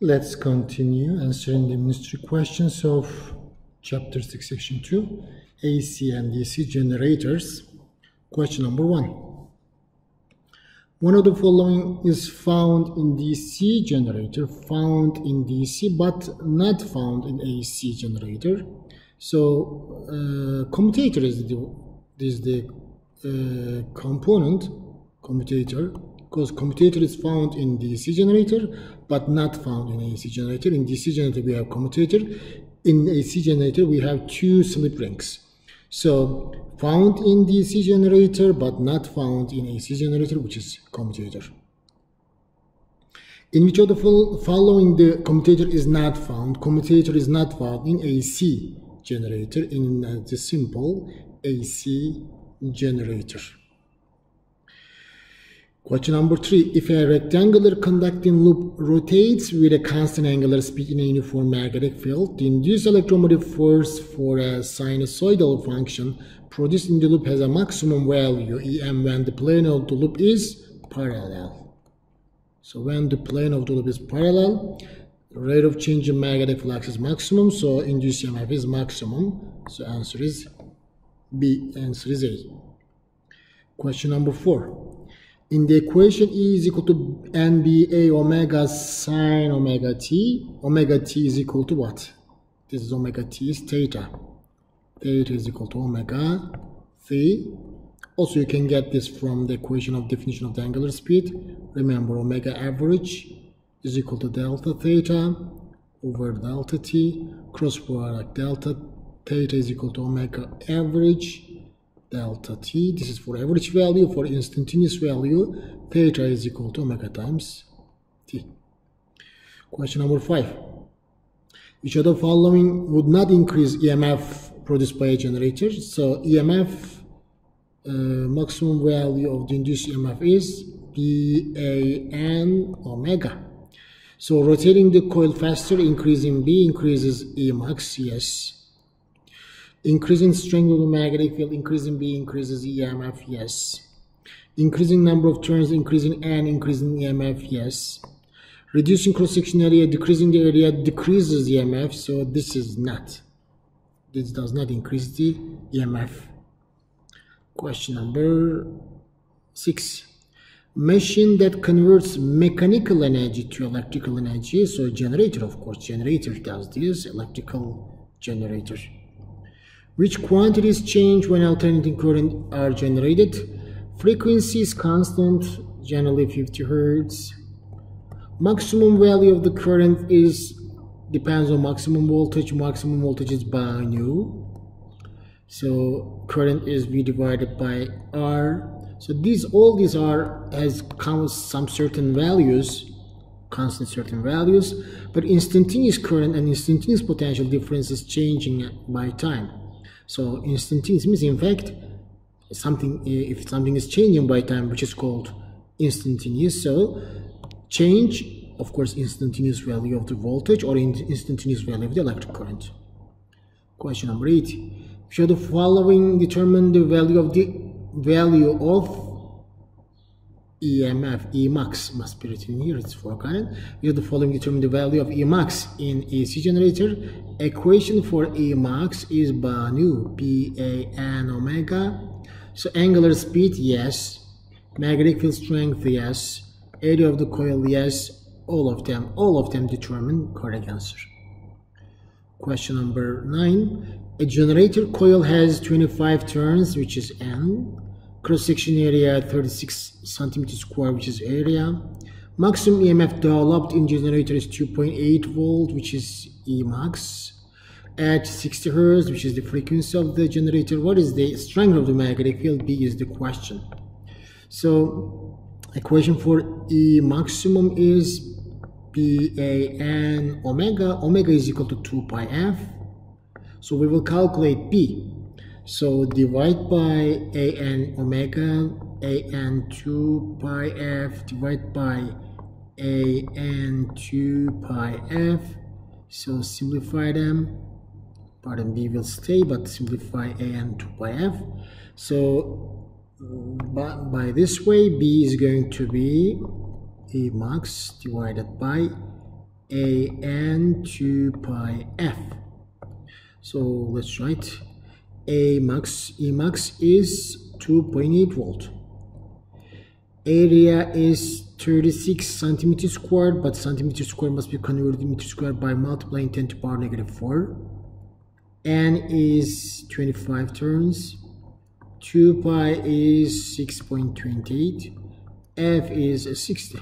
Let's continue answering the ministry questions of chapter 6 section 2 AC and DC generators. Question number 1. One of the following is found in DC generator, found in DC but not found in AC generator. So uh, commutator is the, is the uh, component, commutator because commutator is found in DC generator but not found in AC generator. In DC generator we have commutator. In AC generator we have two slip rings. So found in DC generator but not found in AC generator which is commutator. In which of the following the commutator is not found? Commutator is not found in AC generator in uh, the simple AC generator. Question number three. If a rectangular conducting loop rotates with a constant angular speed in a uniform magnetic field, the induced electromotive force for a sinusoidal function produced in the loop has a maximum value em when the plane of the loop is parallel. So when the plane of the loop is parallel, the rate of change in magnetic flux is maximum, so induced EMF is maximum. So answer is B. Answer is A. Question number four in the equation E is equal to NBA omega sine omega t, omega t is equal to what? This is omega t is theta. Theta is equal to omega phi. Also, you can get this from the equation of definition of the angular speed. Remember, omega average is equal to delta theta over delta t. Cross product delta theta is equal to omega average delta t. This is for average value. For instantaneous value, theta is equal to omega times t. Question number five. Which of the following would not increase EMF produced by a generator? So EMF uh, maximum value of the induced EMF is B A N omega. So rotating the coil faster, increasing B increases E max, yes. Increasing strength of the magnetic field, increasing B increases EMF, yes. Increasing number of turns, increasing N, increasing EMF, yes. Reducing cross-section area, decreasing the area, decreases EMF, so this is not. This does not increase the EMF. Question number six. Machine that converts mechanical energy to electrical energy, so generator, of course, generator does this, electrical generator which quantities change when alternating current are generated. Frequency is constant, generally 50 Hertz. Maximum value of the current is depends on maximum voltage. Maximum voltage is by nu. So current is V divided by R. So these all these are has counts some certain values, constant certain values, but instantaneous current and instantaneous potential difference is changing by time. So instantaneous means in fact something eh, if something is changing by time which is called instantaneous. So change of course instantaneous value of the voltage or instantaneous value of the electric current. Question number eight. Show the following determine the value of the value of EMF, Emax must be written here, it's forgotten. Have the following determine the value of Emax in AC generator. Equation for Emax is Banu, B-A-N omega. So angular speed, yes. Magnetic field strength, yes. Area of the coil, yes. All of them, all of them determine correct answer. Question number nine. A generator coil has 25 turns, which is N cross-section area 36 centimeters square which is area. Maximum emf developed in generator is 2.8 volt which is emax. At 60 hertz which is the frequency of the generator what is the strength of the magnetic field b is the question. So equation for e maximum is b a n omega. Omega is equal to 2 pi f. So we will calculate b so divide by a n omega a n 2 pi f divide by a n 2 pi f. So simplify them. Pardon b will stay, but simplify a n 2 pi f. So by, by this way, b is going to be a max divided by a n 2 pi f so let's write a max e max is 2.8 volt. Area is 36 centimeters squared but centimeter squared must be converted to meter squared by multiplying 10 to the power negative 4 n is 25 turns. 2 pi is 6.28 f is 60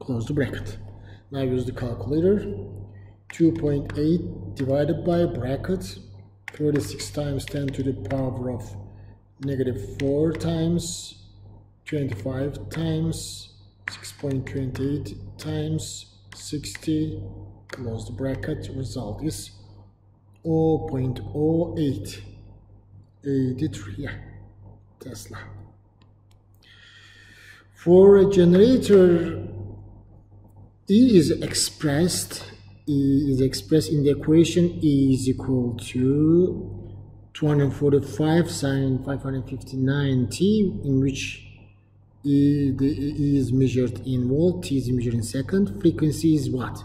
close the bracket. Now use the calculator. 2.8 divided by bracket 36 times 10 to the power of negative 4 times 25 times 6.28 times 60 close the bracket result is 0.08 83 yeah Tesla. For a generator E is expressed E is expressed in the equation E is equal to 245 sine 559 t in which E, the E is measured in volt, T is measured in second, frequency is what?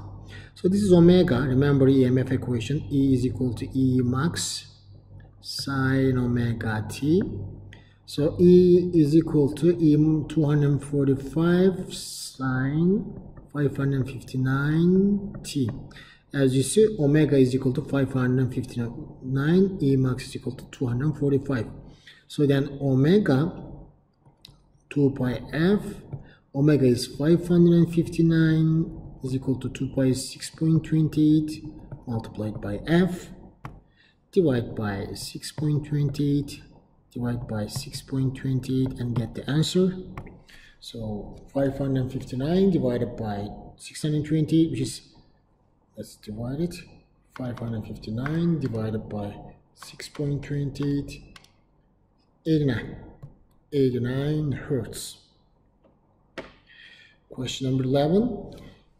So this is omega, remember EMF equation, E is equal to E max sine omega t. So E is equal to E 245 sine 559 t. As you see, omega is equal to 559, E max is equal to 245. So then omega 2 pi f omega is 559 is equal to 2 pi 6.28 multiplied by f divided by 6.28 divide by 6.28 and get the answer so 559 divided by 620 which is let's divide it 559 divided by 6.28 89 89 hertz. Question number 11.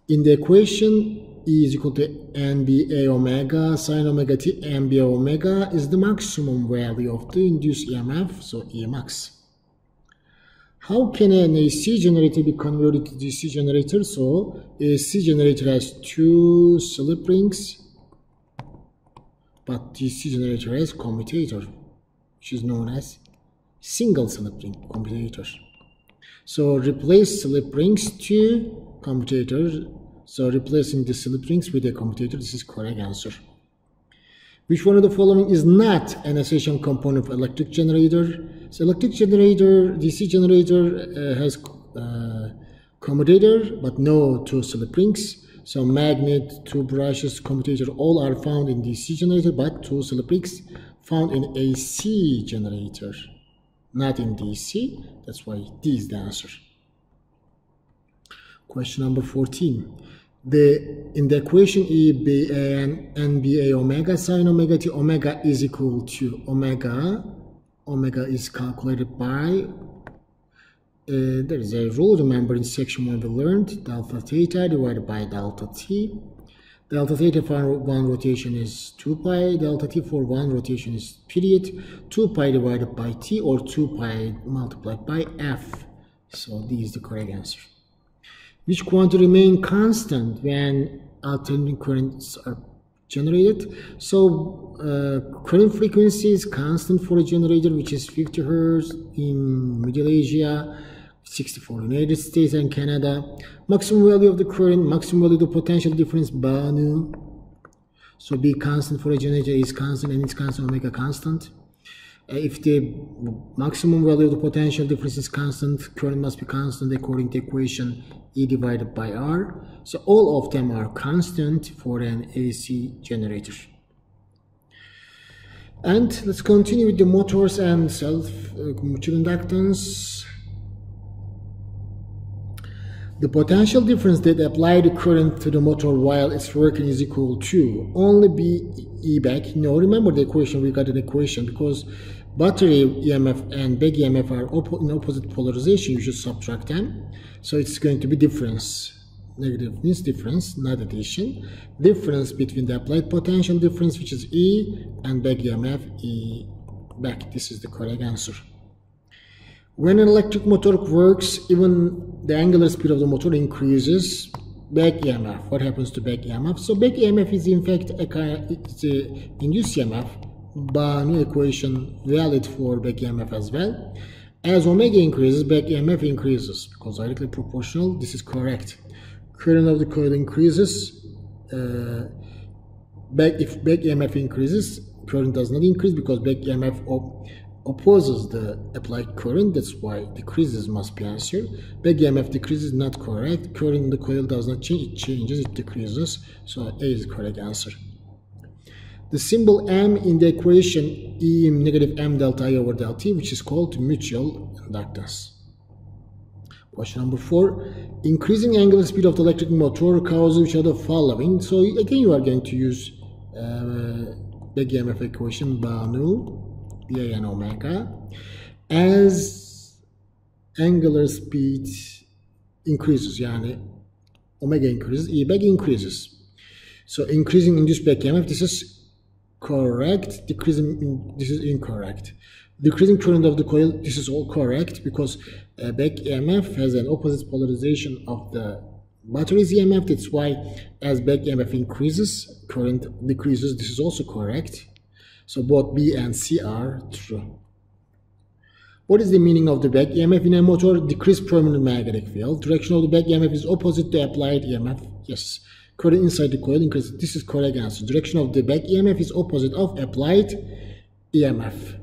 In the equation, E is equal to NBA omega sine omega t, NBA omega is the maximum value of the induced EMF, so E max. How can an AC generator be converted to DC generator? So, AC generator has two slip rings, but DC generator has commutator, which is known as single slip ring commutator. So replace slip rings to commutators. So replacing the slip rings with a commutator, this is correct answer. Which one of the following is not an essential component of electric generator? So electric generator, DC generator uh, has uh, commutator but no two slip rings. So magnet, two brushes, commutator all are found in DC generator but two slip rings found in AC generator not in DC. That's why D is the answer. Question number 14. The, in the equation E, B, A, and NBA omega sine omega t, omega is equal to omega. Omega is calculated by, uh, there is a rule, remember in section 1 we learned, delta theta divided by delta t. Delta theta for one rotation is 2 pi, delta t for one rotation is period, 2 pi divided by t or 2 pi multiplied by f. So this is the correct answer. Which quantity remain constant when alternating currents are generated? So uh, current frequency is constant for a generator which is 50 hertz in Middle Asia, 64 United States and Canada. Maximum value of the current, maximum value of the potential difference, Banu. So B constant for a generator is constant and it's constant omega constant. Uh, if the maximum value of the potential difference is constant, current must be constant according to equation E divided by R. So all of them are constant for an AC generator. And let's continue with the motors and self-mutual uh, inductance. The potential difference that applied current to the motor while it's working is equal to only B E back. No, remember the equation, we got an equation because battery EMF and back EMF are in opposite polarization, you should subtract them. So it's going to be difference. Negative means difference, not addition. Difference between the applied potential difference, which is E, and back EMF, E back. This is the correct answer. When an electric motor works, even the angular speed of the motor increases back EMF. What happens to back EMF? So back EMF is in fact a it's a induced EMF. Bernoulli equation valid for back EMF as well. As omega increases, back EMF increases because directly proportional. This is correct. Current of the coil increases. Uh, back if back EMF increases, current does not increase because back EMF op opposes the applied current. That's why decreases must be answered. Back EMF decreases not correct. Current in the coil does not change. It changes. It decreases. So A is the correct answer. The symbol M in the equation E negative M delta I over delta T, which is called mutual inductance. Question number four, increasing angular speed of the electric motor causes which other the following. So again, you are going to use uh, the EMF equation Bernoulli, BA and omega. As angular speed increases, yani omega increases, E back increases. So increasing induced back EMF, this is correct, decreasing, this is incorrect. Decreasing current of the coil, this is all correct because uh, back EMF has an opposite polarization of the battery's EMF. That's why as back EMF increases, current decreases. This is also correct. So both B and C are true. What is the meaning of the back EMF in a motor? Decreased permanent magnetic field. Direction of the back EMF is opposite the applied EMF. Yes. Current inside the coil increases. This is correct answer. Direction of the back EMF is opposite of applied EMF.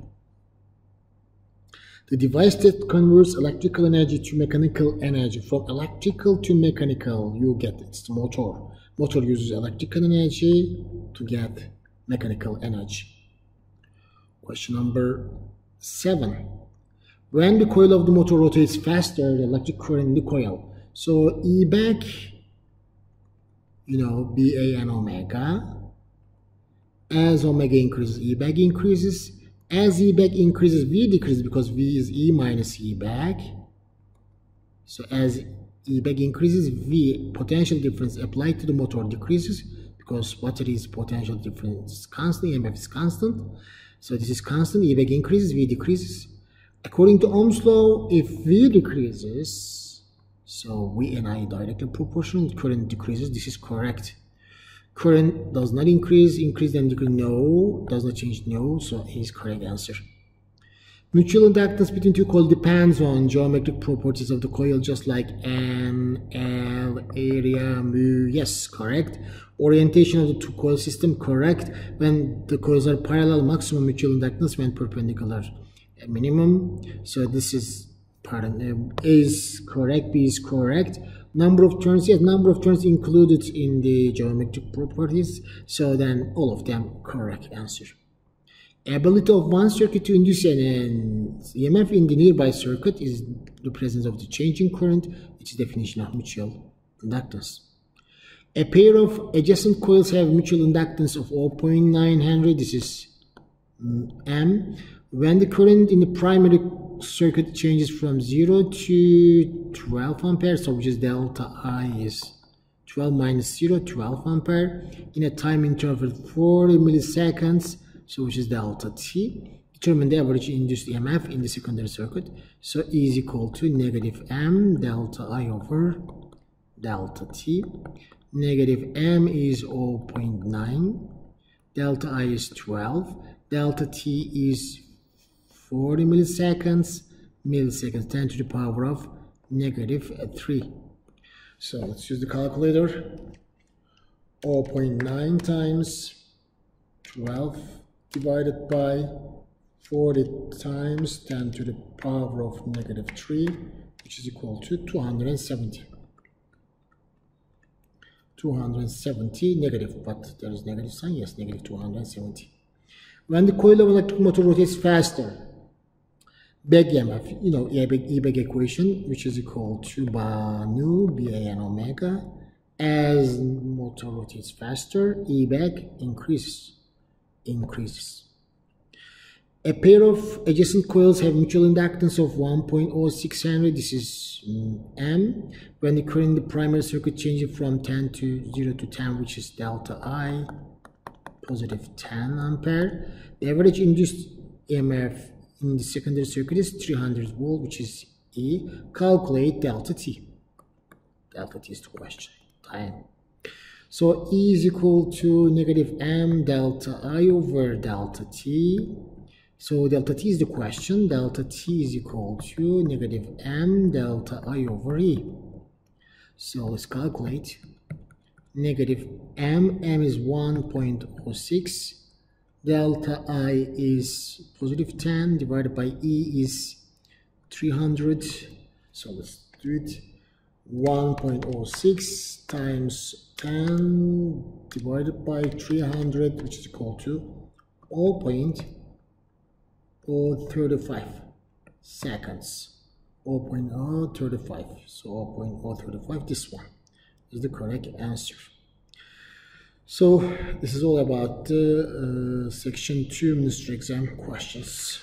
The device that converts electrical energy to mechanical energy from electrical to mechanical, you get it. It's the motor. Motor uses electrical energy to get mechanical energy. Question number seven. When the coil of the motor rotates faster, the electric current in the coil. So E back, you know, BA and omega. As omega increases, E back increases as E back increases, V decreases because V is E minus E back. So as E back increases, V potential difference applied to the motor decreases because battery's potential difference is constant, EMF is constant. So this is constant, E back increases, V decreases. According to Ohm's law, if V decreases, so V and I directly proportional, current decreases, this is correct current does not increase increase then decrease no does not change no so is correct answer mutual inductance between two coils depends on geometric properties of the coil just like n l area mu. Yes correct. Orientation of the two coil system correct. When the coils are parallel maximum mutual inductance when perpendicular. Minimum. So this is pardon A is correct B is correct. Number of turns yes number of turns included in the geometric properties. So then all of them correct answer ability of one circuit to induce an EMF in the nearby circuit is the presence of the changing current which is definition of mutual inductance. A pair of adjacent coils have mutual inductance of 0.9 Henry this is mm, M. When the current in the primary circuit changes from 0 to 12 ampere so which is delta I is 12 minus 0 12 ampere in a time interval 40 milliseconds so which is delta T determine the average induced EMF in the secondary circuit. So E is equal to negative M delta I over delta T. Negative M is 0.9 delta I is 12 delta T is 40 milliseconds milliseconds 10 to the power of negative 3 so let's use the calculator. 0.9 times 12 divided by 40 times 10 to the power of negative 3 which is equal to 270 270 negative but there is negative sign yes negative 270 when the coil of electric motor rotates faster back EMF, you know, E-back equation, which is equal to nu, BA and omega. As motor rotates faster, E back increases, increases. A pair of adjacent coils have mutual inductance of 1.06 Henry. This is mm, M. When the current in the primary circuit changes from 10 to 0 to 10, which is delta I, positive 10 ampere. The average induced EMF in the secondary circuit is 300 volt which is E calculate delta T delta T is the question fine. So E is equal to negative m delta I over delta t. So delta t is the question. Delta t is equal to negative m delta I over E. So let's calculate. Negative m, m is 1.06. Delta I is positive 10 divided by E is 300. So let's do it. 1.06 times 10 divided by 300 which is equal to 0.035 seconds. 0.035 so 0.035 this one is the correct answer. So this is all about the uh, section 2 ministry exam questions